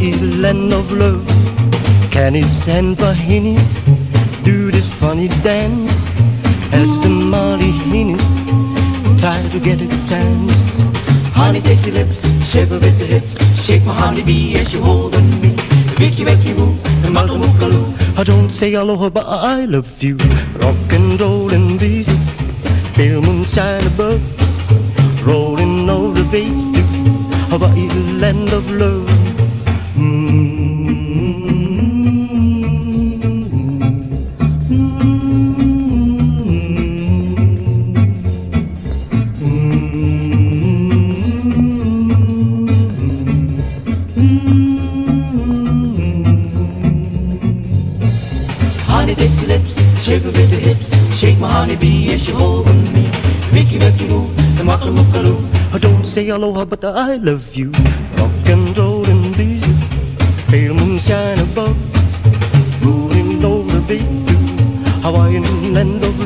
Hawaii, the land of love. Canis and Vahinis do this funny dance as the Molly Hennies try to get a chance. Honey tasty lips, shiver with the hips Shake my honey bee as you hold on me Vicky Vicky woo, the muckle muckaloo I don't say aloha, but I love you. Rock and rollin' breezes, pale moonshine above, rolling over the bayou, Hawaii, the land of love. Lips, shiver with the hips. Shake my honey bee as you hold on me. Vicky Vicky woo, the muckle muckaloo I oh, don't say aloha, but I love you. Rock and roll rollin' breezes, pale moonshine above, rolling over the bayou, Hawaiian land of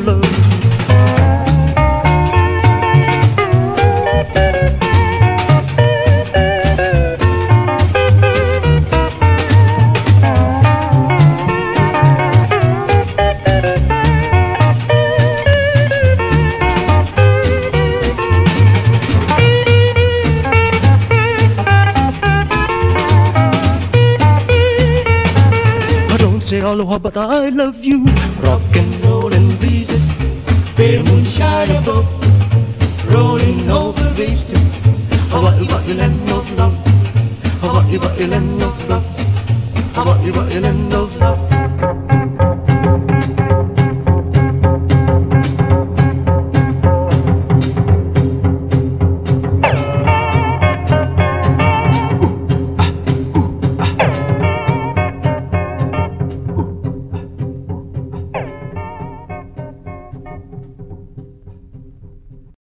say aloha, but I love you. Rock and rollin' breezes, Pale moonshine above Rolling over waves to Hawaii, Hawaii, land of love Hawaii, Hawaii, land of love. Hawaii, Hawaii, land of love.